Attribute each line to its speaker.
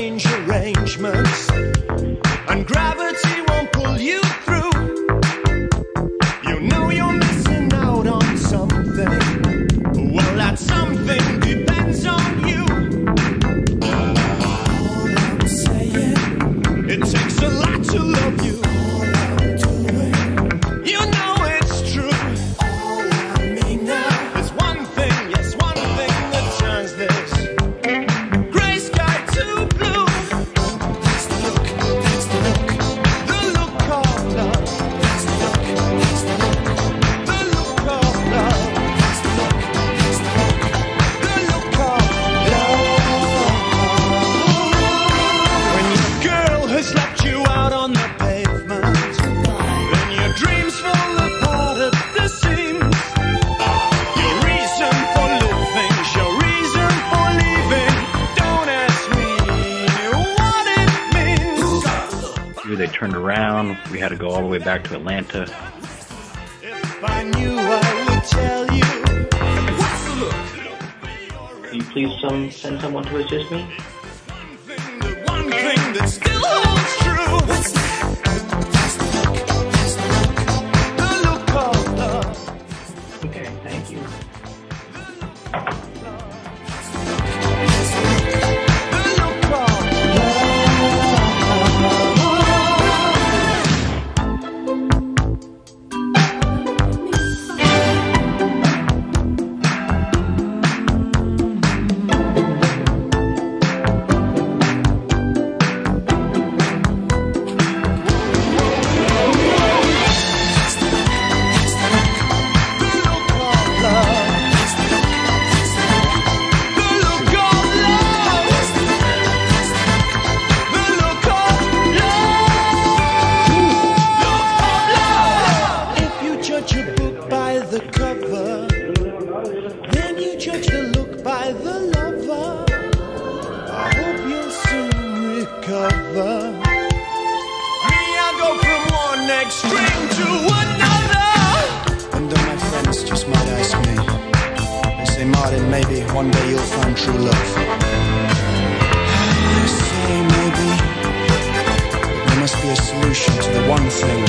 Speaker 1: change your reign. Get turned around. We had to go all the way back to Atlanta.
Speaker 2: If I knew, I would tell you. What's the look?
Speaker 1: Can you please some, send someone to assist me?
Speaker 2: Book by the cover, then you judge the look by the lover. I hope you'll soon recover. Me, I go from one extreme to another.
Speaker 3: And all my friends just might ask me. They say, Martin, maybe one day you'll find true love. I say, maybe. There must be a solution to the one thing